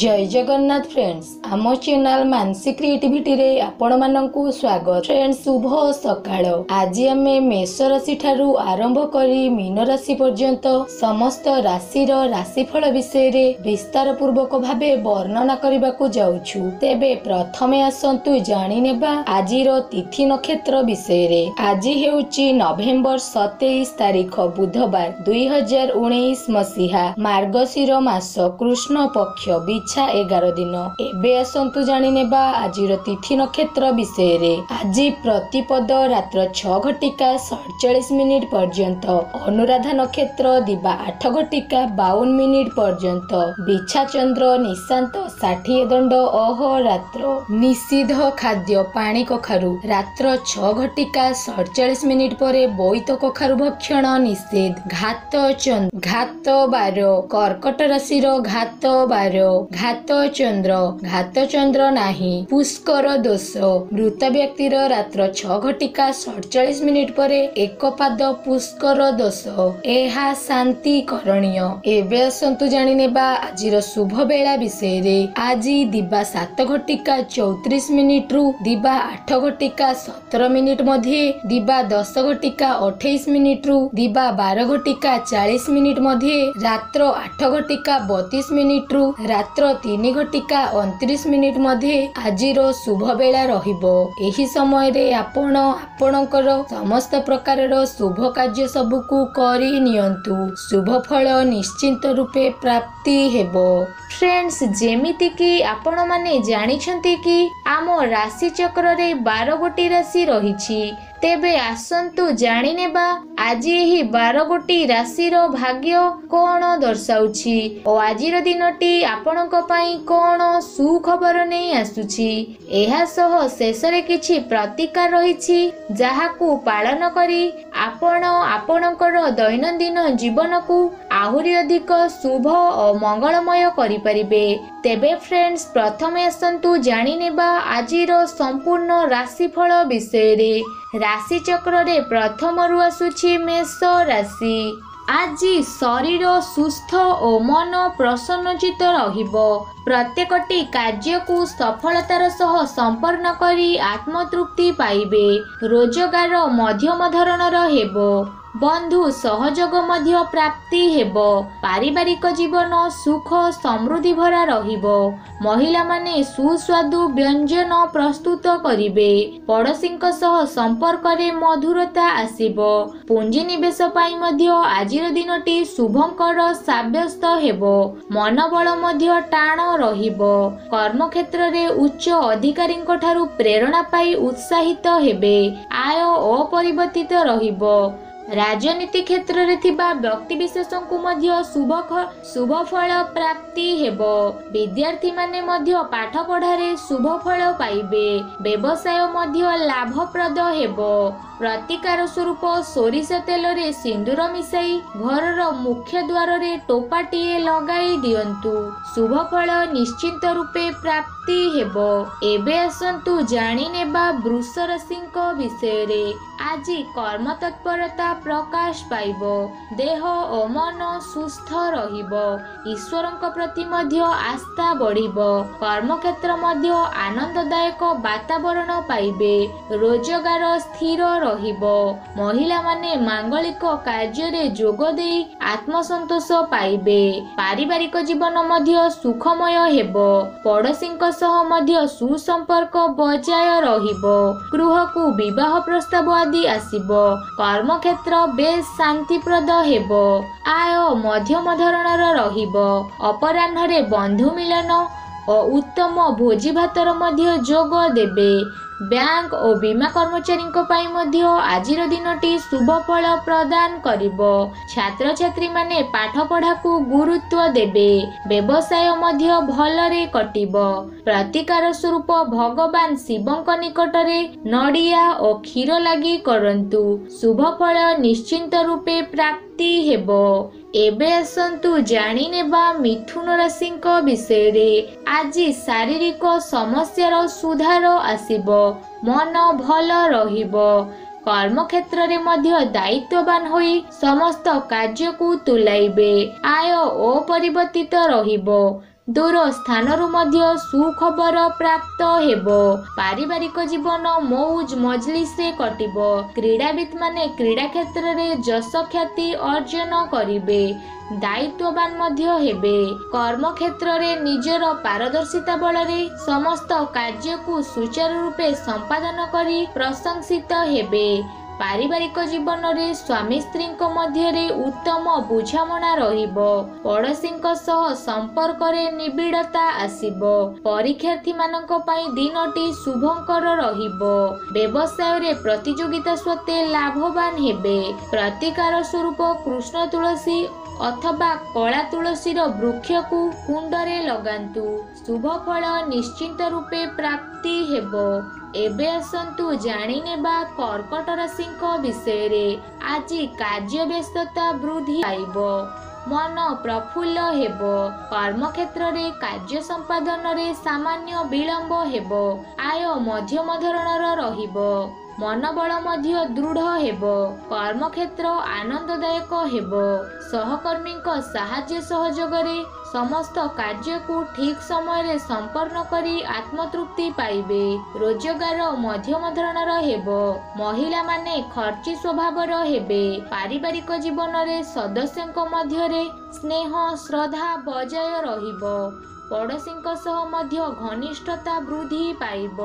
ଜୟ Jagannath friends ଆମ channel Manasi କ୍ରିଏଟିଭିଟିରେ ଆପଣମାନଙ୍କୁ ସ୍ୱାଗତ। ଫ୍ରେଣ୍ଡସ୍ ଶୁଭ ସକାଳ। ଆଜି ଆମେ ମେଷ ରାଶି ଠାରୁ ଆରମ୍ଭ କରି ମୀନ ରାଶି ପର୍ଯ୍ୟନ୍ତ ସମସ୍ତ ରାଶିର ରାଶିଫଳ ବିଷୟରେ ବିସ୍ତାର ପୂର୍ବକ ଭାବେ ବର୍ଣ୍ଣନା କରିବାକୁ ଯାଉଛୁ। ତେବେ ପ୍ରଥମେ ଆସନ୍ତୁ ଜାଣିନେବା ଆଜିର ତିଥି ନକ୍ଷତ୍ର ବିଷୟରେ। ଆଜି ହେଉଛି ନଭେମ୍ବର ସତେଇଶ ତାରିଖ ବୁଧବାର ଦୁଇ ହଜାର ଉଣେଇଶ ମସିହା ମାର୍ଗଶିର ମାସ କୃଷ୍ଣ ପକ୍ଷ ବିଛା ଏଗାର ଦିନ। ଏବେ ଆସନ୍ତୁ ଜାଣିନେବା ଆଜିର ତିଥି ନକ୍ଷତ୍ର ବିଷୟରେ। ଆଜି ପ୍ରତିପଦ ରାତ୍ର ଛଅ ଘଟିକା ସଡ଼ଚାଳିଶ ମିନିଟ ପର୍ଯ୍ୟନ୍ତ। ଅନୁରାଧା ନକ୍ଷତ୍ର ଦିବା ଆଠ ଘଟିକା ବାଉନ ମିନିଟ ପର୍ଯ୍ୟନ୍ତ। ବିଛା ଚନ୍ଦ୍ର ନିଶାନ୍ତ ଷାଠିଏ ଦଣ୍ଡ ଅହରାତ୍ର ନିଷିଦ୍ଧ ଖାଦ୍ୟ ପାଣି କଖାରୁ। ରାତ୍ର ଛଅ ଘଟିକା ସଡ଼ଚାଳିଶ ମିନିଟ ପରେ ବୋଇତ କଖାରୁ ଭକ୍ଷଣ ନିଷେଧ ଘାତ ଘାତ ବାର। କର୍କଟ ରାଶିର ଘାତ ବାର। ଘାତ ଚନ୍ଦ୍ର ଘାତ ଚନ୍ଦ୍ର ନାହିଁ ପୁଷ୍କର ଦୋଷ। ମୃତ ବ୍ୟକ୍ତିର ରାତ୍ର ଛଅ ଘଟିକା ସଡ଼ଚାଳିଶ ମିନିଟ ପରେ ଏକ ପାଦ ପୁଷ୍କର ଦୋଷ। ଏହା ଶାନ୍ତି କରଣୀୟ ଏବେ ଆସନ୍ତୁ ଜାଣିନେବା ଆଜିର ଶୁଭ ବେଳା ବିଷୟରେ। ଆଜି ଦିବା ସାତ ଘଟିକା ଚଉତିରିଶ ମିନିଟରୁ ଦିବା ଆଠ ଘଟିକା ସତର ମିନିଟ ମଧ୍ୟରେ ଦିବା ଦଶ ଘଟିକା ଅଠେଇଶ ମିନିଟରୁ ଦିବା ବାର ଘଟିକା ଚାଳିଶ ମିନିଟ ମଧ୍ୟରେ ରାତ୍ର ଆଠ ଘଟିକା ବତିଶ ମିନିଟରୁ ରାତ୍ର ତିନି ଘଟିକା ଅଣତିରିଶ ମିନିଟ ମଧ୍ୟରେ ଆଜିର ଶୁଭ ବେଳା ରହିବ। ଏହି ସମୟରେ ଆପଣ ଆପଣଙ୍କର ସମସ୍ତ ପ୍ରକାରର ଶୁଭ କାର୍ଯ୍ୟ ସବୁକୁ କରି ନିଅନ୍ତୁ। ଶୁଭ ଫଳ ନିଶ୍ଚିନ୍ତ ରୂପେ ପ୍ରାପ୍ତି ହେବ। ଫ୍ରେଣ୍ଡସ୍ ଯେମିତିକି ଆପଣମାନେ ଜାଣିଛନ୍ତି କି ଆମ ରାଶି ଚକ୍ରରେ ବାର ଗୋଟି ରାଶି ରହିଛି। ତେବେ ଆସନ୍ତୁ ଜାଣିନେବା ଆଜି ଏହି ବାର ଗୋଟି ରାଶିର ଭାଗ୍ୟ କଣ ଦର୍ଶାଉଛି ଓ ଆଜିର ଦିନଟି ଆପଣଙ୍କ ପାଇଁ କଣ ସୁଖବର ନେଇ ଆସୁଛି। ଏହା ସହ ଶେଷରେ କିଛି ପ୍ରତିକାର ରହିଛି ଯାହାକୁ ପାଳନ କରି ଆପଣ ଆପଣଙ୍କର ଦୈନନ୍ଦିନ ଜୀବନକୁ ଆହୁରି ଅଧିକ ଶୁଭ ଓ ମଙ୍ଗଳମୟ କରିପାରିବେ। ତେବେ ଫ୍ରେଣ୍ଡସ୍ ପ୍ରଥମେ ଆସନ୍ତୁ ଜାଣିନେବା ଆଜିର ସମ୍ପୂର୍ଣ୍ଣ ରାଶିଫଳ ବିଷୟରେ। ରାଶି ଚକ୍ରରେ ପ୍ରଥମରୁ ଆସୁଛି ମେଷ ରାଶି। ଆଜି ଶରୀର ସୁସ୍ଥ ଓ ମନ ପ୍ରସନ୍ନଚିତ ରହିବ। ପ୍ରତ୍ୟେକଟି କାର୍ଯ୍ୟକୁ ସଫଳତାର ସହ ସମ୍ପନ୍ନ କରି ଆତ୍ମତୃପ୍ତି ପାଇବେ। ରୋଜଗାର ମଧ୍ୟମ ଧରଣର ହେବ। ବନ୍ଧୁ ସହଯୋଗ ମଧ୍ୟ ପ୍ରାପ୍ତି ହେବ। ପାରିବାରିକ ଜୀବନ ସୁଖ ସମୃଦ୍ଧି ଭରା ରହିବ। ମହିଳାମାନେ ସୁସ୍ୱାଦୁ ବ୍ୟଞ୍ଜନ ପ୍ରସ୍ତୁତ କରିବେ। ପଡ଼ୋଶୀଙ୍କ ସହ ସମ୍ପର୍କରେ ମଧୁରତା ଆସିବ। ପୁଞ୍ଜିନିବେଶ ପାଇଁ ମଧ୍ୟ ଆଜିର ଦିନଟି ଶୁଭଙ୍କର ସାବ୍ୟସ୍ତ ହେବ। ମନୋବଳ ମଧ୍ୟ ଟାଣ ରହିବ। କର୍ମକ୍ଷେତ୍ରରେ ଉଚ୍ଚ ଅଧିକାରୀଙ୍କ ଠାରୁ ପ୍ରେରଣା ପାଇ ଉତ୍ସାହିତ ହେବେ। ଆୟ ଅପରିବର୍ତ୍ତିତ ରହିବ। ରାଜନୀତି କ୍ଷେତ୍ରରେ ଥିବା ବ୍ୟକ୍ତିବିଶେଷଙ୍କୁ ମଧ୍ୟ ଶୁଭ ଶୁଭ ଫଳ ପ୍ରାପ୍ତି ହେବ। ବିଦ୍ୟାର୍ଥୀମାନେ ମଧ୍ୟ ପାଠ ପଢ଼ାରେ ଶୁଭ ଫଳ ପାଇବେ। ବ୍ୟବସାୟ ମଧ୍ୟ ଲାଭପ୍ରଦ ହେବ। ପ୍ରତିକାର ସ୍ୱରୂପ ସୋରିଷ ତେଲରେ ସିନ୍ଦୁର ମିଶାଇ ଘରର ମୁଖ୍ୟ ଦ୍ୱାରରେ ଟୋପାଟିଏ ଲଗାଇ ଦିଅନ୍ତୁ। ଶୁଭ ଫଳ ନିଶ୍ଚିନ୍ତ ରୂପେ ପ୍ରାପ୍ତି ହେବ। ଏବେ ଆସନ୍ତୁ ଜାଣିନେବା ବୃଷ ରାଶିଙ୍କ ବିଷୟରେ। ଆଜି କର୍ମ ତତ୍ପରତା ପ୍ରକାଶ ପାଇବ। ଦେହ ଓ ମନ ସୁସ୍ଥ ରହିବ। ଈଶ୍ୱରଙ୍କ ପ୍ରତି ମଧ୍ୟ ଆସ୍ଥା ବଢ଼ିବ। କର୍ମକ୍ଷେତ୍ର ମଧ୍ୟ ଆନନ୍ଦଦାୟକ ବାତାବରଣ ପାଇବେ। ରୋଜଗାର ସ୍ଥିର ରହିବ ମହିଳାମାନେ ମାଙ୍ଗଳିକ କାର୍ଯ୍ୟରେ ଯୋଗ ଦେଇ ଆତ୍ମସନ୍ତୋଷ ପାଇବେ। ପାରିବାରିକ ଜୀବନ ମଧ୍ୟ ସୁଖମୟ ହେବ। ପଡ଼ୋଶୀଙ୍କ ସହ ମଧ୍ୟ ସୁସମ୍ପର୍କ ବଜାୟ ରହିବ। ଗୃହକୁ ବିବାହ ପ୍ରସ୍ତାବ ଆଦି ଆସିବ। କର୍ମକ୍ଷେତ୍ର ବେଶ ଶାନ୍ତିପ୍ରଦ ହେବ। ଆୟ ମଧ୍ୟମ ଧରଣର ରହିବ। ଅପରାହ୍ନରେ ବନ୍ଧୁ ମିଳନ ଓ ଉତ୍ତମ ଭୋଜି ଭାତର ମଧ୍ୟ ଯୋଗ ଦେବେ। ବ୍ୟାଙ୍କ ଓ ବୀମା କର୍ମଚାରୀଙ୍କ ପାଇଁ ମଧ୍ୟ ଆଜିର ଦିନଟି ଶୁଭ ଫଳ ପ୍ରଦାନ କରିବ। ଛାତ୍ରଛାତ୍ରୀମାନେ ପାଠ ପଢ଼ାକୁ ଗୁରୁତ୍ୱ ଦେବେ। ବ୍ୟବସାୟ ମଧ୍ୟ ଭଲରେ କଟିବ। ପ୍ରତିକାର ସ୍ୱରୂପ ଭଗବାନ ଶିବଙ୍କ ନିକଟରେ ନଡ଼ିଆ ଓ କ୍ଷୀର ଲାଗି କରନ୍ତୁ। ଶୁଭ ଫଳ ନିଶ୍ଚିନ୍ତ ରୂପେ ପ୍ରାପ୍ତି ହେବ। ଏବେ ଆସନ୍ତୁ ଜାଣିନେବା ମିଥୁନ ରାଶିଙ୍କ ବିଷୟରେ। ଆଜି ଶାରୀରିକ ସମସ୍ୟାର ସୁଧାର ଆସିବ ମନ ଭଲ ରହିବ। କର୍ମକ୍ଷେତ୍ରରେ ମଧ୍ୟ ଦାୟିତ୍ୱବାନ ହୋଇ ସମସ୍ତ କାର୍ଯ୍ୟକୁ ତୁଲାଇବେ। ଆୟ ଅପରିବର୍ତ୍ତିତ ରହିବ। ଦୂର ସ୍ଥାନରୁ ମଧ୍ୟ ସୁଖବର ପ୍ରାପ୍ତ ହେବ। ପାରିବାରିକ ଜୀବନ ମୌଜ ମଜଲିସରେ କଟିବ। କ୍ରୀଡ଼ାବିତ୍ ମାନେ କ୍ରୀଡ଼ା କ୍ଷେତ୍ରରେ ଯଶ ଖ୍ୟାତି ଅର୍ଜନ କରିବେ ଦାୟିତ୍ୱବାନ ମଧ୍ୟ ହେବେ। କର୍ମକ୍ଷେତ୍ରରେ ନିଜର ପାରଦର୍ଶିତା ବଳରେ ସମସ୍ତ କାର୍ଯ୍ୟକୁ ସୁଚାରୁ ରୂପେ ସମ୍ପାଦନ କରି ପ୍ରଶଂସିତ ହେବେ। ପାରିବାରିକ ଜୀବନରେ ସ୍ୱାମୀ ସ୍ତ୍ରୀଙ୍କ ମଧ୍ୟରେ ଉତ୍ତମ ବୁଝାମଣା ରହିବ। ପଡ଼ୋଶୀଙ୍କ ସହ ସମ୍ପର୍କରେ ନିବିଡ଼ତା ଆସିବ। ପରୀକ୍ଷାର୍ଥୀମାନଙ୍କ ପାଇଁ ଦିନଟି ଶୁଭଙ୍କର ରହିବ। ବ୍ୟବସାୟରେ ପ୍ରତିଯୋଗିତା ସତ୍ତ୍ୱେ ଲାଭବାନ ହେବେ। ପ୍ରତିକାର ସ୍ୱରୂପ କୃଷ୍ଣ ତୁଳସୀ ଅଥବା କଳା ତୁଳସୀର ବୃକ୍ଷକୁ କୁଣ୍ଡରେ ଲଗାନ୍ତୁ। ଶୁଭ ଫଳ ନିଶ୍ଚିନ୍ତ ରୂପେ ପ୍ରାପ୍ତି ହେବ। ଏବେ ଆସନ୍ତୁ ଜାଣିନେବା କର୍କଟ ରାଶିଙ୍କ ବିଷୟରେ। ଆଜି କାର୍ଯ୍ୟ ବ୍ୟସ୍ତତା ବୃଦ୍ଧି ପାଇବ। ମନ ପ୍ରଫୁଲ୍ଲ ହେବ। କର୍ମକ୍ଷେତ୍ରରେ କାର୍ଯ୍ୟ ସମ୍ପାଦନରେ ସାମାନ୍ୟ ବିଳମ୍ବ ହେବ। ଆୟ ମଧ୍ୟମ ଧରଣର ରହିବ। ମନୋବଳ ମଧ୍ୟ ଦୃଢ଼ ହେବ। କର୍ମକ୍ଷେତ୍ର ଆନନ୍ଦଦାୟକ ହେବ। ସହକର୍ମୀଙ୍କ ସାହାଯ୍ୟ ସହଯୋଗରେ ସମସ୍ତ କାର୍ଯ୍ୟକୁ ଠିକ୍ ସମୟରେ ସମ୍ପନ୍ନ କରି ଆତ୍ମତୃପ୍ତି ପାଇବେ। ରୋଜଗାର ମଧ୍ୟମ ଧରଣର ହେବ। ମହିଳାମାନେ ଖର୍ଚ୍ଚୀ ସ୍ୱଭାବର ହେବେ। ପାରିବାରିକ ଜୀବନରେ ସଦସ୍ୟଙ୍କ ମଧ୍ୟରେ ସ୍ନେହ ଶ୍ରଦ୍ଧା ବଜାୟ ରହିବ। ପଡ଼ୋଶୀଙ୍କ ସହ ମଧ୍ୟ ଘନିଷ୍ଠତା ବୃଦ୍ଧି ପାଇବ।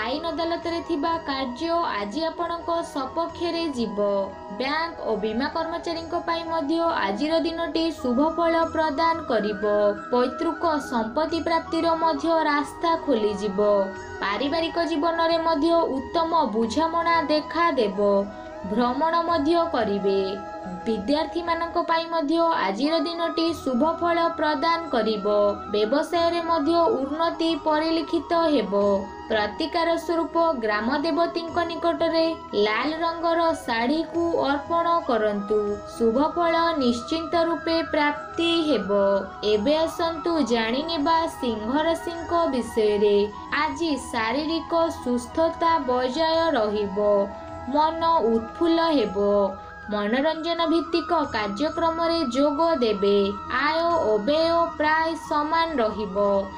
ଆଇନ ଅଦାଲତରେ ଥିବା କାର୍ଯ୍ୟ ଆଜି ଆପଣଙ୍କ ସପକ୍ଷରେ ଯିବ। ବ୍ୟାଙ୍କ ଓ ବୀମା କର୍ମଚାରୀଙ୍କ ପାଇଁ ମଧ୍ୟ ଆଜିର ଦିନଟି ଶୁଭ ଫଳ ପ୍ରଦାନ କରିବ। ପୈତୃକ ସମ୍ପତ୍ତି ପ୍ରାପ୍ତିର ମଧ୍ୟ ରାସ୍ତା ଖୋଲିଯିବ। ପାରିବାରିକ ଜୀବନରେ ମଧ୍ୟ ଉତ୍ତମ ବୁଝାମଣା ଦେଖାଦେବ। ଭ୍ରମଣ ମଧ୍ୟ କରିବେ। ବିଦ୍ୟାର୍ଥୀମାନଙ୍କ ପାଇଁ ମଧ୍ୟ ଆଜିର ଦିନଟି ଶୁଭ ଫଳ ପ୍ରଦାନ କରିବ। ବ୍ୟବସାୟରେ ମଧ୍ୟ ଉନ୍ନତି ପରିଲିଖିତ ହେବ। ପ୍ରତିକାର ସ୍ୱରୂପ ଗ୍ରାମ ଦେବତୀଙ୍କ ନିକଟରେ ଲାଲ ରଙ୍ଗର ଶାଢ଼ୀକୁ ଅର୍ପଣ କରନ୍ତୁ। ଶୁଭ ଫଳ ନିଶ୍ଚିନ୍ତ ରୂପେ ପ୍ରାପ୍ତି ହେବ। ଏବେ ଆସନ୍ତୁ ଜାଣିନେବା ସିଂହ ରାଶିଙ୍କ ବିଷୟରେ। ଆଜି ଶାରୀରିକ ସୁସ୍ଥତା ବଜାୟ ରହିବ। ମନ ଉତ୍ଫୁଲ୍ଲ ହେବ। ମନୋରଞ୍ଜନ ଭିତ୍ତିକ କାର୍ଯ୍ୟକ୍ରମରେ ଯୋଗ ଦେବେ। ଆୟ ଓ ବ୍ୟୟ ପ୍ରାୟ ସମାନ ରହିବ।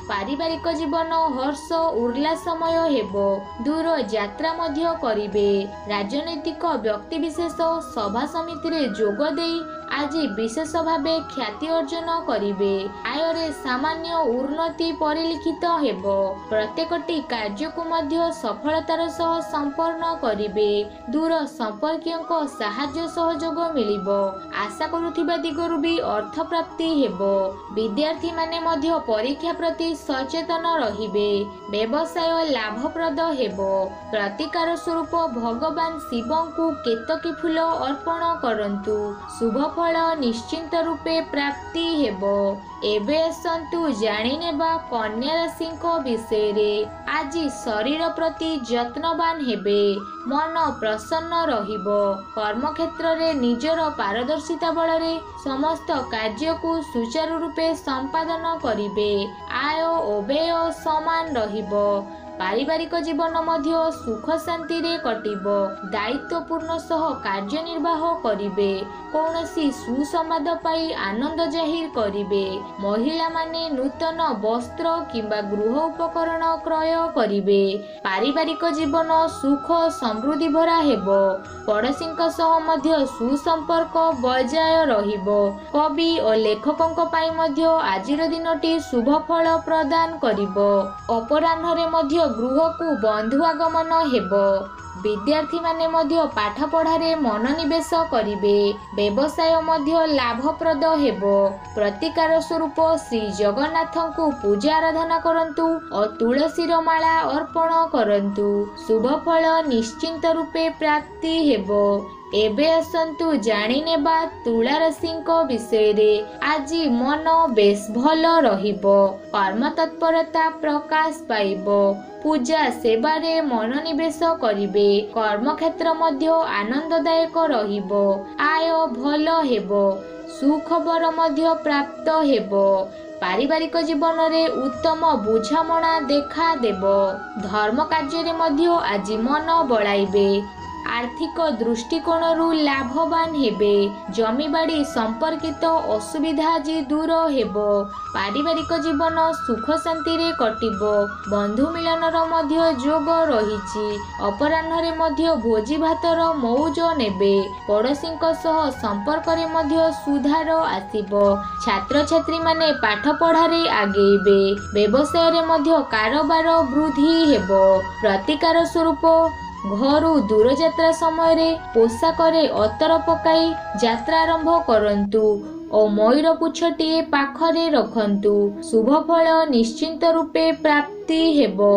ପାରିବାରିକ ଜୀବନ ହର୍ଷ ଉଲ୍ଲାସମୟ ହେବ। ଦୂର ଯାତ୍ରା ମଧ୍ୟ କରିବେ। ରାଜନୈତିକ ବ୍ୟକ୍ତିବିଶେଷ ସଭା ସମିତିରେ ଯୋଗ ଦେଇ ଆଜି ବିଶେଷ ଭାବେ ଖ୍ୟାତି ଅର୍ଜନ କରିବେ। ଆୟରେ ସାମାନ୍ୟ ଉନ୍ନତି ପରିଲିଖିତ ହେବ। ପ୍ରତ୍ୟେକଟି କାର୍ଯ୍ୟକୁ ମଧ୍ୟ ସଫଳତାର ସହ ସମ୍ପନ୍ନ କରିବେ। ଦୂର ସମ୍ପର୍କୀୟଙ୍କ ସାହାଯ୍ୟ ସହଯୋଗ ମିଳିବ। ଆଶା କରୁଥିବା ଦିଗରୁ ବି ଅର୍ଥ ପ୍ରାପ୍ତି ହେବ। ବିଦ୍ୟାର୍ଥୀମାନେ ମଧ୍ୟ ପରୀକ୍ଷା ପ୍ରତି ସଚେତନ ରହିବେ। ବ୍ୟବସାୟ ଲାଭପ୍ରଦ ହେବ। ପ୍ରତିକାର ସ୍ୱରୂପ ଭଗବାନ ଶିବଙ୍କୁ କେତକୀ ଫୁଲ ଅର୍ପଣ କରନ୍ତୁ। ଶୁଭ ଫଳ ନିଶ୍ଚିନ୍ତ ରୂପେ ପ୍ରାପ୍ତି ହେବ। ଏବେ ଆସନ୍ତୁ ଜାଣିନେବା କନ୍ୟା ରାଶିଙ୍କ ବିଷୟରେ। ଆଜି ଶରୀର ପ୍ରତି ଯତ୍ନବାନ ହେବେ ମନ ପ୍ରସନ୍ନ ରହିବ। କର୍ମକ୍ଷେତ୍ରରେ ନିଜର ପାରଦର୍ଶିତା ବଳରେ ସମସ୍ତ କାର୍ଯ୍ୟକୁ ସୁଚାରୁ ରୂପେ ସମ୍ପାଦନ କରିବେ। ଆୟ ଓ ବ୍ୟୟ ସମାନ ରହିବ। ପାରିବାରିକ ଜୀବନ ମଧ୍ୟ ସୁଖ ଶାନ୍ତିରେ କଟିବ। ଦାୟିତ୍ୱପୂର୍ଣ୍ଣ ସହ କାର୍ଯ୍ୟନିର୍ବାହ କରିବେ। କୌଣସି ସୁସମ୍ବାଦ ପାଇ ଆନନ୍ଦ ଜାହିର କରିବେ। ମହିଳାମାନେ ନୂତନ ବସ୍ତ୍ର କିମ୍ବା ଗୃହ ଉପକରଣ କ୍ରୟ କରିବେ। ପାରିବାରିକ ଜୀବନ ସୁଖ ସମୃଦ୍ଧି ଭରା ହେବ। ପଡ଼ୋଶୀଙ୍କ ସହ ମଧ୍ୟ ସୁସମ୍ପର୍କ ବଜାୟ ରହିବ। କବି ଓ ଲେଖକଙ୍କ ପାଇଁ ମଧ୍ୟ ଆଜିର ଦିନଟି ଶୁଭ ଫଳ ପ୍ରଦାନ କରିବ। ଅପରାହ୍ନରେ ମଧ୍ୟ ଗୃହକୁ ବନ୍ଧୁ ଆଗମନ ହେବ। ବିଦ୍ୟାର୍ଥୀମାନେ ମଧ୍ୟ ପାଠ ପଢ଼ାରେ ମନୋନିବେଶ କରିବେ। ବ୍ୟବସାୟ ମଧ୍ୟ ଲାଭପ୍ରଦ ହେବ। ପ୍ରତିକାର ସ୍ୱରୂପ ଶ୍ରୀ ଜଗନ୍ନାଥଙ୍କୁ ପୂଜା ଆରାଧନା କରନ୍ତୁ ଓ ତୁଳସୀର ମାଳା ଅର୍ପଣ କରନ୍ତୁ। ଶୁଭ ଫଳ ନିଶ୍ଚିନ୍ତ ରୂପେ ପ୍ରାପ୍ତି ହେବ। ଏବେ ଆସନ୍ତୁ ଜାଣିନେବା ତୁଳା ରାଶିଙ୍କ ବିଷୟରେ। ଆଜି ମନ ବେଶ ଭଲ ରହିବ। କର୍ମ ତତ୍ପରତା ପ୍ରକାଶ ପାଇବ। ପୂଜା ସେବାରେ ମନୋନିବେଶ କରିବେ। କର୍ମକ୍ଷେତ୍ର ମଧ୍ୟ ଆନନ୍ଦଦାୟକ ରହିବ। ଆୟ ଭଲ ହେବ। ସୁଖବର ମଧ୍ୟ ପ୍ରାପ୍ତ ହେବ। ପାରିବାରିକ ଜୀବନରେ ଉତ୍ତମ ବୁଝାମଣା ଦେଖାଦେବ। ଧର୍ମ କାର୍ଯ୍ୟରେ ମଧ୍ୟ ଆଜି ମନ ବଳାଇବେ। ଆର୍ଥିକ ଦୃଷ୍ଟିକୋଣରୁ ଲାଭବାନ ହେବେ। ଜମିବାଡ଼ି ସମ୍ପର୍କିତ ଅସୁବିଧା ଆଜି ଦୂର ହେବ। ପାରିବାରିକ ଜୀବନ ସୁଖ ଶାନ୍ତିରେ କଟିବ। ବନ୍ଧୁ ମିଳନର ମଧ୍ୟ ଯୋଗ ରହିଛି। ଅପରାହ୍ନରେ ମଧ୍ୟ ଭୋଜି ଭାତର ମଉଜ ନେବେ। ପଡ଼ୋଶୀଙ୍କ ସହ ସମ୍ପର୍କରେ ମଧ୍ୟ ସୁଧାର ଆସିବ। ଛାତ୍ରଛାତ୍ରୀମାନେ ପାଠ ପଢ଼ାରେ ଆଗେଇବେ। ବ୍ୟବସାୟରେ ମଧ୍ୟ କାରବାର ବୃଦ୍ଧି ହେବ। ପ୍ରତିକାର ସ୍ୱରୂପ ଘରୁ ଦୂରଯାତ୍ରା ସମୟରେ ପୋଷାକରେ ଅତର ପକାଇ ଯାତ୍ରା ଆରମ୍ଭ କରନ୍ତୁ ଓ ମୟୂର ପୁଚ୍ଛଟିଏ ପାଖରେ ରଖନ୍ତୁ। ଶୁଭ ଫଳ ନିଶ୍ଚିନ୍ତ ରୂପେ ପ୍ରାପ୍ତି ହେବ।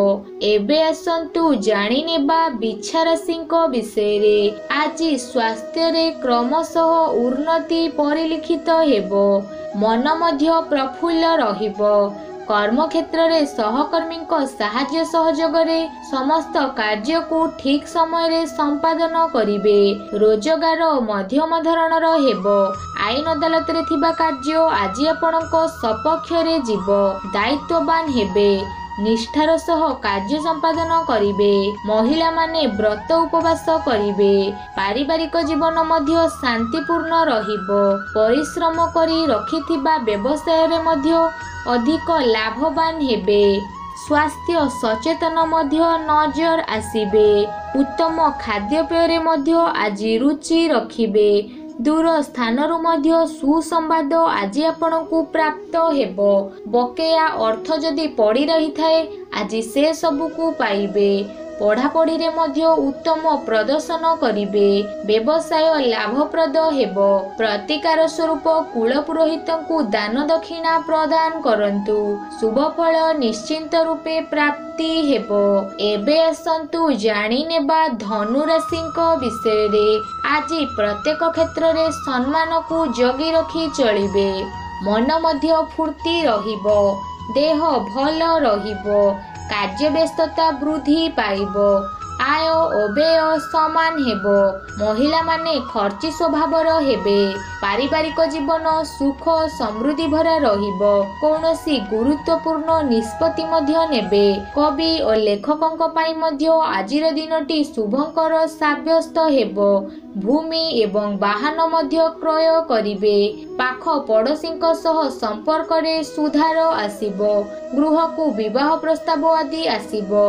ଏବେ ଆସନ୍ତୁ ଜାଣିନେବା ବିଛା ରାଶିଙ୍କ ବିଷୟରେ। ଆଜି ସ୍ୱାସ୍ଥ୍ୟରେ କ୍ରମଶଃ ଉନ୍ନତି ପରିଲିଖିତ ହେବ। ମନ ମଧ୍ୟ ପ୍ରଫୁଲ୍ଲ ରହିବ। କର୍ମକ୍ଷେତ୍ରରେ ସହକର୍ମୀଙ୍କ ସାହାଯ୍ୟ ସହଯୋଗରେ ସମସ୍ତ କାର୍ଯ୍ୟକୁ ଠିକ୍ ସମୟରେ ସମ୍ପାଦନ କରିବେ। ରୋଜଗାର ମଧ୍ୟମ ଧରଣର ହେବ। ଆଇନ ଅଦାଲତରେ ଥିବା କାର୍ଯ୍ୟ ଆଜି ଆପଣଙ୍କ ସପକ୍ଷରେ ଯିବ। ଦାୟିତ୍ୱବାନ ହେବେ। ନିଷ୍ଠାର ସହ କାର୍ଯ୍ୟ ସମ୍ପାଦନ କରିବେ। ମହିଳାମାନେ ବ୍ରତ ଉପବାସ କରିବେ। ପାରିବାରିକ ଜୀବନ ମଧ୍ୟ ଶାନ୍ତିପୂର୍ଣ୍ଣ ରହିବ। ପରିଶ୍ରମ କରି ରଖିଥିବା ବ୍ୟବସାୟରେ ମଧ୍ୟ ଅଧିକ ଲାଭବାନ ହେବେ। ସ୍ୱାସ୍ଥ୍ୟ ସଚେତନ ମଧ୍ୟ ନଜର ଆସିବେ। ଉତ୍ତମ ଖାଦ୍ୟପେୟରେ ମଧ୍ୟ ଆଜି ରୁଚି ରଖିବେ। ଦୂର ସ୍ଥାନରୁ ମଧ୍ୟ ସୁସମ୍ବାଦ ଆଜି ଆପଣଙ୍କୁ ପ୍ରାପ୍ତ ହେବ। ବକେୟା ଅର୍ଥ ଯଦି ପଡ଼ି ରହିଥାଏ ଆଜି ସେ ସବୁକୁ ପାଇବେ। ପଢ଼ାପଢ଼ିରେ ମଧ୍ୟ ଉତ୍ତମ ପ୍ରଦର୍ଶନ କରିବେ। ବ୍ୟବସାୟ ଲାଭପ୍ରଦ ହେବ। ପ୍ରତିକାର ସ୍ୱରୂପ କୁଳପୁରୋହିତଙ୍କୁ ଦାନ ଦକ୍ଷିଣା ପ୍ରଦାନ କରନ୍ତୁ। ଶୁଭ ଫଳ ନିଶ୍ଚିନ୍ତ ରୂପେ ପ୍ରାପ୍ତି ହେବ। ଏବେ ଆସନ୍ତୁ ଜାଣିନେବା ଧନୁ ରାଶିଙ୍କ ବିଷୟରେ। ଆଜି ପ୍ରତ୍ୟେକ କ୍ଷେତ୍ରରେ ସମ୍ମାନକୁ ଜଗି ରଖି ଚଳିବେ। ମନ ମଧ୍ୟ ଫୁର୍ତ୍ତି ରହିବ। ଦେହ ଭଲ ରହିବ। କାର୍ଯ୍ୟ ବ୍ୟସ୍ତତା ବୃଦ୍ଧି ପାଇବ ଆୟ ଓ ବ୍ୟୟ ସମାନ ହେବ ମହିଳାମାନେ ଖର୍ଚ୍ଚି ସ୍ୱଭାବର ହେବେ ପାରିବାରିକ ଜୀବନ ସୁଖ ସମୃଦ୍ଧି ଭରା ରହିବ କୌଣସି ଗୁରୁତ୍ୱପୂର୍ଣ୍ଣ ନିଷ୍ପତ୍ତି ମଧ୍ୟ ନେବେ କବି ଓ ଲେଖକଙ୍କ ପାଇଁ ମଧ୍ୟ ଆଜିର ଦିନଟି ଶୁଭଙ୍କର ସାବ୍ୟସ୍ତ ହେବ ଭୂମି ଏବଂ ବାହନ ମଧ୍ୟ କ୍ରୟ କରିବେ ପାଖ ପଡ଼ୋଶୀଙ୍କ ସହ ସମ୍ପର୍କରେ ସୁଧାର ଆସିବ ଗୃହକୁ ବିବାହ ପ୍ରସ୍ତାବ ଆଦି ଆସିବ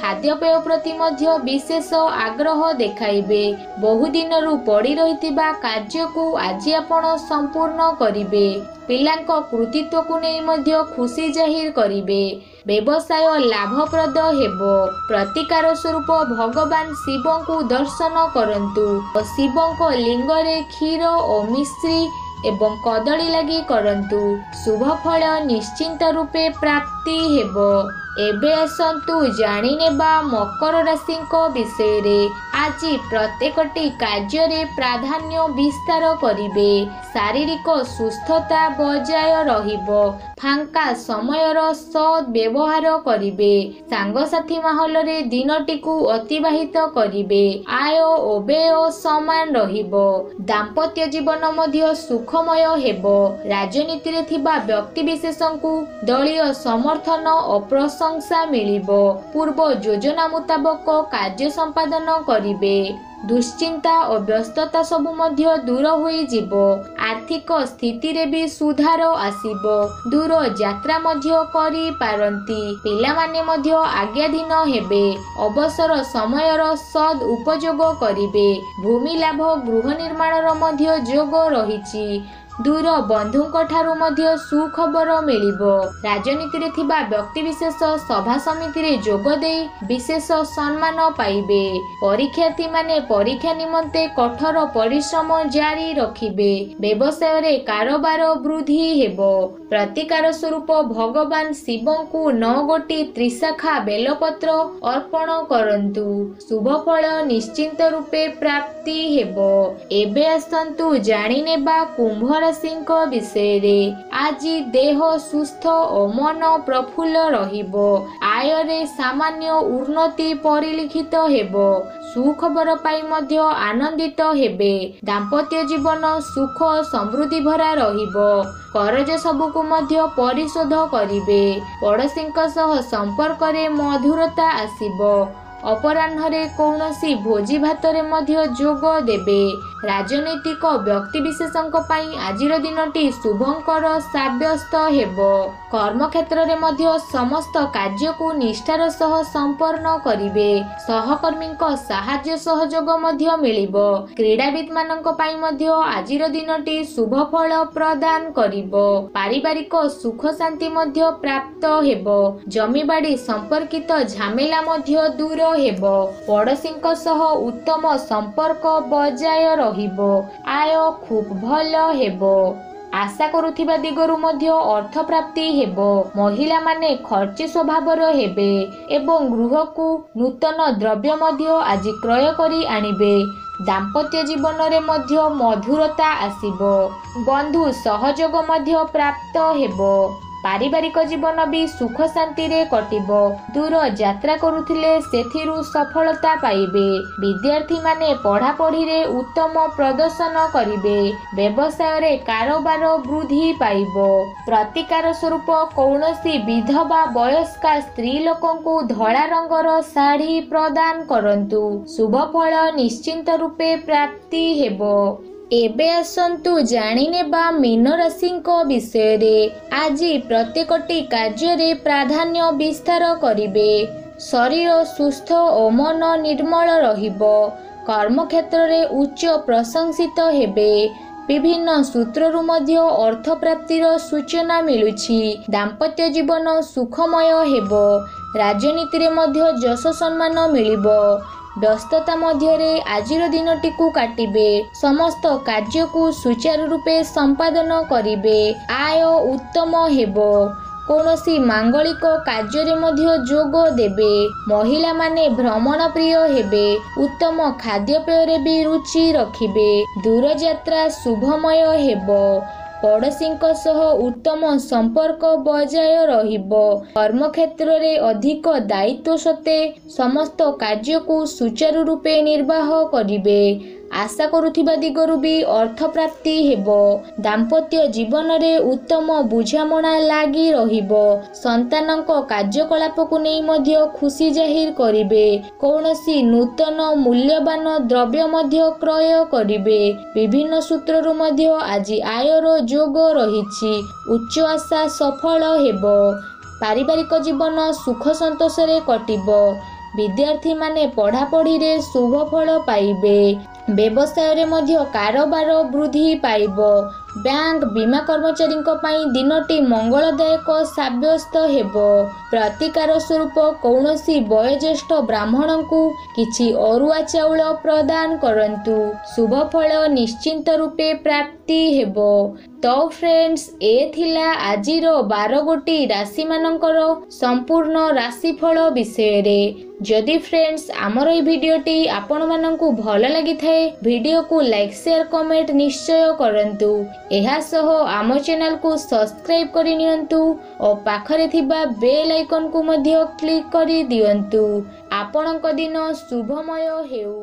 ଖାଦ୍ୟପେୟ ପ୍ରତି ମଧ୍ୟ ବିଶେଷ ଆଗ୍ରହ ଦେଖାଇବେ। ବହୁ ଦିନରୁ ପଡ଼ି ରହିଥିବା କାର୍ଯ୍ୟକୁ ଆଜି ଆପଣ ସମ୍ପୂର୍ଣ୍ଣ କରିବେ। ପିଲାଙ୍କ କୃତିତ୍ୱକୁ ନେଇ ମଧ୍ୟ ଖୁସି ଜାହିର କରିବେ। ବ୍ୟବସାୟ ଲାଭପ୍ରଦ ହେବ। ପ୍ରତିକାର ସ୍ୱରୂପ ଭଗବାନ ଶିବଙ୍କୁ ଦର୍ଶନ କରନ୍ତୁ ଓ ଶିବଙ୍କ ଲିଙ୍ଗରେ କ୍ଷୀର ଓ ମିଶ୍ରି ଏବଂ କଦଳୀ ଲାଗି କରନ୍ତୁ। ଶୁଭ ଫଳ ନିଶ୍ଚିନ୍ତ ରୂପେ ପ୍ରାପ୍ତି ହେବ। ଏବେ ଆସନ୍ତୁ ଜାଣିନେବା ମକର ରାଶିଙ୍କ ବିଷୟରେ। ଆଜି ପ୍ରତ୍ୟେକଟି କାର୍ଯ୍ୟରେ ପ୍ରାଧାନ୍ୟ ବିସ୍ତାର କରିବେ। ଶାରୀରିକ ସୁସ୍ଥତା ବଜାୟ ରହିବ। ଫାଙ୍କା ସମୟର ସଦ୍ ବ୍ୟବହାର କରିବେ। ସାଙ୍ଗସାଥି ମାହଲରେ ଦିନଟିକୁ ଅତିବାହିତ କରିବେ। ଆୟ ଓ ବ୍ୟୟ ସମାନ ରହିବ। ଦାମ୍ପତ୍ୟ ଜୀବନ ମଧ୍ୟ ସୁଖମୟ ହେବ। ରାଜନୀତିରେ ଥିବା ବ୍ୟକ୍ତିବିଶେଷଙ୍କୁ ଦଳୀୟ ସମର୍ଥନ ଓ ପ୍ରଶଂସା ମିଳିବ ପୂର୍ବ ଯୋଜନା ମୁତାବକ କାର୍ଯ୍ୟ ସମ୍ପାଦନ କରିବେ। ଦୁଶ୍ଚିନ୍ତା ଓ ବ୍ୟସ୍ତତା ସବୁ ମଧ୍ୟ ଦୂର ହୋଇଯିବ। ଆର୍ଥିକ ସ୍ଥିତିରେ ବି ସୁଧାର ଆସିବ। ଦୂର ଯାତ୍ରା ମଧ୍ୟ କରିପାରନ୍ତି। ପିଲାମାନେ ମଧ୍ୟ ଆଜ୍ଞାଧୀନ ହେବେ। ଅବସର ସମୟର ସଦ୍ ଉପଯୋଗ କରିବେ। ଭୂମି ଲାଭ ଗୃହ ନିର୍ମାଣର ମଧ୍ୟ ଯୋଗ ରହିଛି। ଦୂର ବନ୍ଧୁଙ୍କ ଠାରୁ ମଧ୍ୟ ସୁଖବର ମିଳିବ। ରାଜନୀତିରେ ଥିବା ବ୍ୟକ୍ତିବିଶେଷ ସଭା ସମିତିରେ ଯୋଗ ଦେଇ ବିଶେଷ ସମ୍ମାନ ପାଇବେ। ପରୀକ୍ଷାର୍ଥୀମାନେ ପରୀକ୍ଷା ନିମନ୍ତେ କଠୋର ପରିଶ୍ରମ ଜାରି ରଖିବେ। ବ୍ୟବସାୟରେ କାରବାର ବୃଦ୍ଧି ହେବ। ପ୍ରତିକାର ସ୍ୱରୂପ ଭଗବାନ ଶିବଙ୍କୁ ନଅ ଗୋଟି ତ୍ରିଶାଖା ବେଲପତ୍ର ଅର୍ପଣ କରନ୍ତୁ। ଶୁଭ ଫଳ ନିଶ୍ଚିନ୍ତ ରୂପେ ପ୍ରାପ୍ତି ହେବ। ଏବେ ଆସନ୍ତୁ ଜାଣିନେବା କୁମ୍ଭ ରାଶିଙ୍କ ବିଷୟରେ ଆଜି ଦେହ ସୁସ୍ଥ ଓ ମନ ପ୍ରଫୁଲ୍ଲ ରହିବ। ଆୟରେ ସାମାନ୍ୟ ଉନ୍ନତି ପରିଲିଖିତ ହେବ। ସୁଖବର ପାଇ ମଧ୍ୟ ଆନନ୍ଦିତ ହେବେ। ଦାମ୍ପତ୍ୟ ଜୀବନ ସୁଖ ସମୃଦ୍ଧି ଭରା ରହିବ। କରଜ ସବୁକୁ ମଧ୍ୟ ପରିଶୋଧ କରିବେ। ପଡ଼ୋଶୀଙ୍କ ସହ ସମ୍ପର୍କରେ ମଧୁରତା ଆସିବ। ଅପରାହ୍ନରେ କୌଣସି ଭୋଜି ଭାତରେ ମଧ୍ୟ ଯୋଗ ଦେବେ। ରାଜନୈତିକ ବ୍ୟକ୍ତିବିଶେଷଙ୍କ ପାଇଁ ଆଜିର ଦିନଟି ଶୁଭଙ୍କର ସାବ୍ୟସ୍ତ ହେବ। କର୍ମକ୍ଷେତ୍ରରେ ମଧ୍ୟ ସମସ୍ତ କାର୍ଯ୍ୟକୁ ନିଷ୍ଠାର ସହ ସମ୍ପନ୍ନ କରିବେ। ସହକର୍ମୀଙ୍କ ସାହାଯ୍ୟ ସହଯୋଗ ମଧ୍ୟ ମିଳିବ। କ୍ରୀଡ଼ାବିତ୍ ମାନଙ୍କ ପାଇଁ ମଧ୍ୟ ଆଜିର ଦିନଟି ଶୁଭ ଫଳ ପ୍ରଦାନ କରିବ। ପାରିବାରିକ ସୁଖ ଶାନ୍ତି ମଧ୍ୟ ପ୍ରାପ୍ତ ହେବ। ଜମିବାଡ଼ି ସମ୍ପର୍କିତ ଝାମେଲା ମଧ୍ୟ ଦୂର ହେବ। ପଡ଼ୋଶୀଙ୍କ ସହ ଉତ୍ତମ ସମ୍ପର୍କ ବଜାୟ ରହିବ। ଆୟ ଖୁବ୍ ଭଲ ହେବ। ଆଶା କରୁଥିବା ଦିଗରୁ ମଧ୍ୟ ଅର୍ଥ ପ୍ରାପ୍ତି ହେବ। ମହିଳାମାନେ ଖର୍ଚ୍ଚ ସ୍ୱଭାବର ହେବେ ଏବଂ ଗୃହକୁ ନୂତନ ଦ୍ରବ୍ୟ ମଧ୍ୟ ଆଜି କ୍ରୟ କରି ଆଣିବେ। ଦାମ୍ପତ୍ୟ ଜୀବନରେ ମଧ୍ୟ ମଧୁରତା ଆସିବ। ବନ୍ଧୁ ସହଯୋଗ ମଧ୍ୟ ପ୍ରାପ୍ତ ହେବ। ପାରିବାରିକ ଜୀବନ ବି ସୁଖ ଶାନ୍ତିରେ କଟିବ। ଦୂର ଯାତ୍ରା କରୁଥିଲେ ସେଥିରୁ ସଫଳତା ପାଇବେ। ବିଦ୍ୟାର୍ଥୀମାନେ ପଢ଼ାପଢ଼ିରେ ଉତ୍ତମ ପ୍ରଦର୍ଶନ କରିବେ। ବ୍ୟବସାୟରେ କାରବାର ବୃଦ୍ଧି ପାଇବ। ପ୍ରତିକାର ସ୍ୱରୂପ କୌଣସି ବିଧବା ବୟସ୍କା ସ୍ତ୍ରୀ ଲୋକଙ୍କୁ ଧଳା ରଙ୍ଗର ଶାଢ଼ୀ ପ୍ରଦାନ କରନ୍ତୁ। ଶୁଭ ଫଳ ନିଶ୍ଚିନ୍ତ ରୂପେ ପ୍ରାପ୍ତି ହେବ। ଏବେ ଆସନ୍ତୁ ଜାଣିନେବା ମୀନ ରାଶିଙ୍କ ବିଷୟରେ। ଆଜି ପ୍ରତ୍ୟେକଟି କାର୍ଯ୍ୟରେ ପ୍ରାଧାନ୍ୟ ବିସ୍ତାର କରିବେ। ଶରୀର ସୁସ୍ଥ ଓ ମନ ନିର୍ମଳ ରହିବ। କର୍ମକ୍ଷେତ୍ରରେ ଉଚ୍ଚ ପ୍ରଶଂସିତ ହେବେ। ବିଭିନ୍ନ ସୂତ୍ରରୁ ମଧ୍ୟ ଅର୍ଥପ୍ରାପ୍ତିର ସୂଚନା ମିଳୁଛି। ଦାମ୍ପତ୍ୟ ଜୀବନ ସୁଖମୟ ହେବ। ରାଜନୀତିରେ ମଧ୍ୟ ଯଶ ସମ୍ମାନ ମିଳିବ। ବ୍ୟସ୍ତତା ମଧ୍ୟରେ ଆଜିର ଦିନଟିକୁ କାଟିବେ। ସମସ୍ତ କାର୍ଯ୍ୟକୁ ସୁଚାରୁ ରୂପେ ସମ୍ପାଦନ କରିବେ। ଆୟ ଉତ୍ତମ ହେବ। କୌଣସି ମାଙ୍ଗଳିକ କାର୍ଯ୍ୟରେ ମଧ୍ୟ ଯୋଗ ଦେବେ। ମହିଳାମାନେ ଭ୍ରମଣ ପ୍ରିୟ ହେବେ। ଉତ୍ତମ ଖାଦ୍ୟପେୟରେ ବି ରୁଚି ରଖିବେ। ଦୂରଯାତ୍ରା ଶୁଭମୟ ହେବ। ପଡ଼ୋଶୀଙ୍କ ସହ ଉତ୍ତମ ସମ୍ପର୍କ ବଜାୟ ରହିବ। କର୍ମକ୍ଷେତ୍ରରେ ଅଧିକ ଦାୟିତ୍ୱ ସତ୍ତ୍ୱେ ସମସ୍ତ କାର୍ଯ୍ୟକୁ ସୁଚାରୁ ରୂପେ ନିର୍ବାହ କରିବେ। ଆଶା କରୁଥିବା ଦିଗରୁ ବି ଅର୍ଥ ପ୍ରାପ୍ତି ହେବ ଦାମ୍ପତ୍ୟ ଜୀବନରେ ଉତ୍ତମ ବୁଝାମଣା ଲାଗି ରହିବ ସନ୍ତାନଙ୍କ କାର୍ଯ୍ୟକଳାପକୁ ନେଇ ମଧ୍ୟ ଖୁସି ଜାହିର କରିବେ କୌଣସି ନୂତନ ମୂଲ୍ୟବାନ ଦ୍ରବ୍ୟ ମଧ୍ୟ କ୍ରୟ କରିବେ ବିଭିନ୍ନ ସୂତ୍ରରୁ ମଧ୍ୟ ଆଜି ଆୟର ଯୋଗ ରହିଛି ଉଚ୍ଚ ଆଶା ସଫଳ ହେବ ପାରିବାରିକ ଜୀବନ ସୁଖ ସନ୍ତୋଷରେ କଟିବ ବିଦ୍ୟାର୍ଥୀମାନେ ପଢ଼ାପଢ଼ିରେ ଶୁଭ ଫଳ ପାଇବେ ବ୍ୟବସାୟରେ ମଧ୍ୟ କାରବାର ବୃଦ୍ଧି ପାଇବ। ବ୍ୟାଙ୍କ ବୀମା କର୍ମଚାରୀଙ୍କ ପାଇଁ ଦିନଟି ମଙ୍ଗଳଦାୟକ ସାବ୍ୟସ୍ତ ହେବ। ପ୍ରତିକାର ସ୍ୱରୂପ କୌଣସି ବୟୋଜ୍ୟେଷ୍ଠ ବ୍ରାହ୍ମଣଙ୍କୁ କିଛି ଅରୁଆ ଚାଉଳ ପ୍ରଦାନ କରନ୍ତୁ। ଶୁଭ ଫଳ ନିଶ୍ଚିନ୍ତ ରୂପେ ପ୍ରାପ୍ତି ହେବ। ତ ଫ୍ରେଣ୍ଡସ୍ ଏ ଥିଲା ଆଜିର ବାର ଗୋଟି ରାଶିମାନଙ୍କର ସମ୍ପୂର୍ଣ୍ଣ ରାଶିଫଳ ବିଷୟରେ। ଯଦି ଫ୍ରେଣ୍ଡସ୍ ଆମର ଏହି ଭିଡ଼ିଓଟି ଆପଣମାନଙ୍କୁ ଭଲ ଲାଗିଥାଏ ଭିଡ଼ିଓକୁ ଲାଇକ୍ ସେୟାର କମେଣ୍ଟ ନିଶ୍ଚୟ କରନ୍ତୁ। ଏହା ସହ ଆମ ଚ୍ୟାନେଲକୁ ସବସ୍କ୍ରାଇବ୍ କରି ନିଅନ୍ତୁ ଓ ପାଖରେ ଥିବା ବେଲ୍ ଆଇକନ୍କୁ ମଧ୍ୟ କ୍ଲିକ୍ କରି ଦିଅନ୍ତୁ। ଆପଣଙ୍କ ଦିନ ଶୁଭମୟ ହେଉ।